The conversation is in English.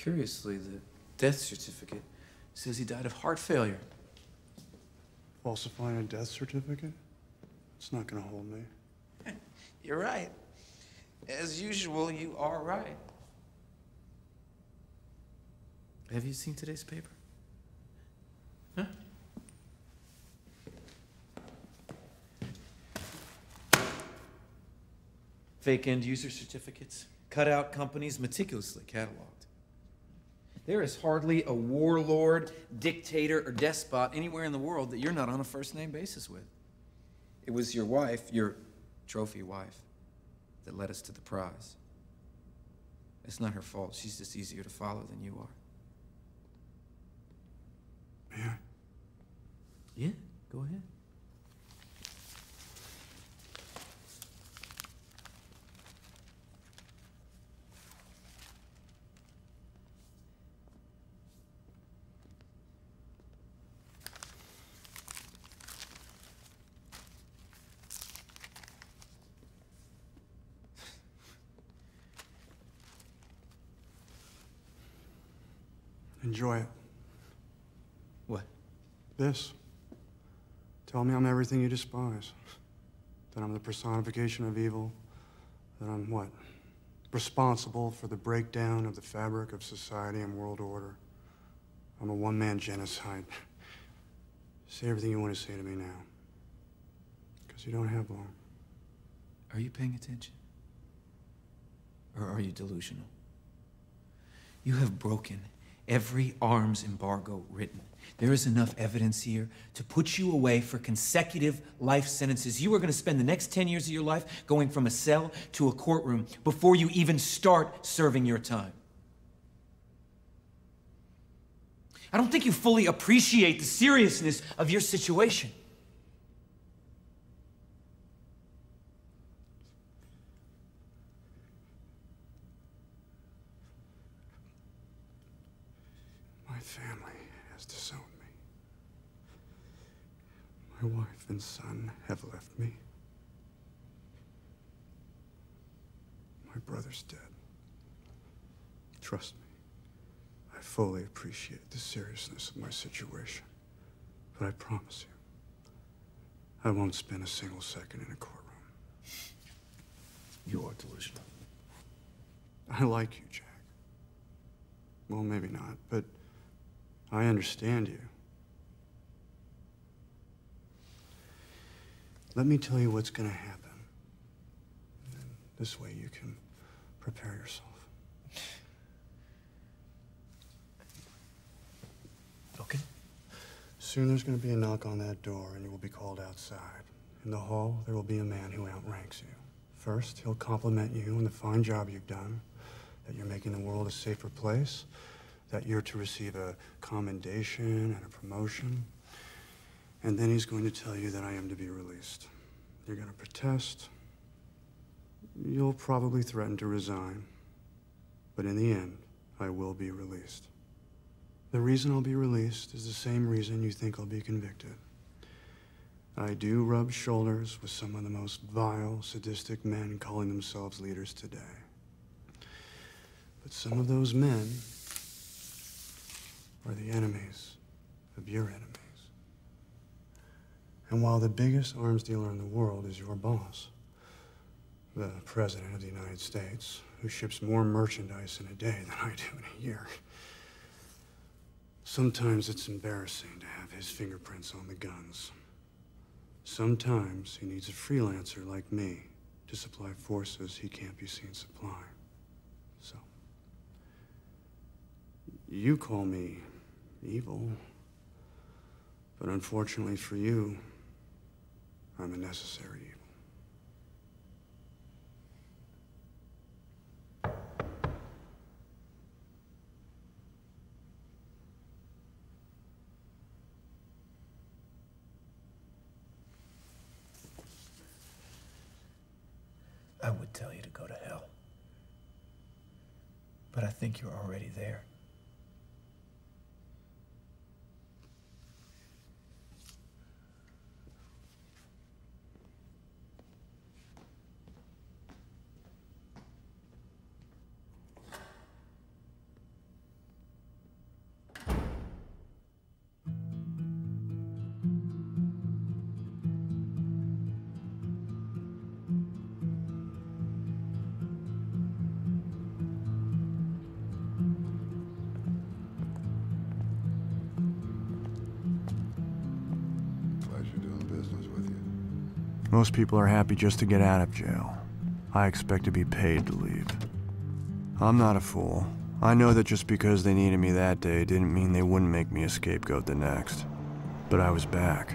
Curiously, the death certificate says he died of heart failure. Falsifying a death certificate? It's not gonna hold me. You're right. As usual, you are right. Have you seen today's paper? Huh? Fake end user certificates, cut out companies meticulously cataloged. There is hardly a warlord, dictator, or despot anywhere in the world that you're not on a first name basis with. It was your wife, your trophy wife, that led us to the prize. It's not her fault. She's just easier to follow than you are. I? Yeah, go ahead. Enjoy it. What? This. Tell me I'm everything you despise. That I'm the personification of evil. That I'm what? Responsible for the breakdown of the fabric of society and world order. I'm a one man genocide. Say everything you want to say to me now. Because you don't have long. Are you paying attention? Or are you delusional? You have broken every arms embargo written. There is enough evidence here to put you away for consecutive life sentences. You are going to spend the next 10 years of your life going from a cell to a courtroom before you even start serving your time. I don't think you fully appreciate the seriousness of your situation. My family has disowned me. My wife and son have left me. My brother's dead. Trust me, I fully appreciate the seriousness of my situation. But I promise you, I won't spend a single second in a courtroom. You are delusional. I like you, Jack. Well, maybe not, but I understand you. Let me tell you what's going to happen. And this way you can prepare yourself. Okay. Soon there's going to be a knock on that door, and you will be called outside. In the hall, there will be a man who outranks you. First, he'll compliment you on the fine job you've done, that you're making the world a safer place, that you're to receive a commendation and a promotion. And then he's going to tell you that I am to be released. You're going to protest. You'll probably threaten to resign. But in the end, I will be released. The reason I'll be released is the same reason you think I'll be convicted. I do rub shoulders with some of the most vile, sadistic men calling themselves leaders today. But some of those men are the enemies of your enemies. And while the biggest arms dealer in the world is your boss, the President of the United States, who ships more merchandise in a day than I do in a year, sometimes it's embarrassing to have his fingerprints on the guns. Sometimes he needs a freelancer like me to supply forces he can't be seen supplying. So, you call me evil, but unfortunately for you, I'm a necessary evil. I would tell you to go to hell. But I think you're already there. Most people are happy just to get out of jail. I expect to be paid to leave. I'm not a fool. I know that just because they needed me that day didn't mean they wouldn't make me a scapegoat the next. But I was back.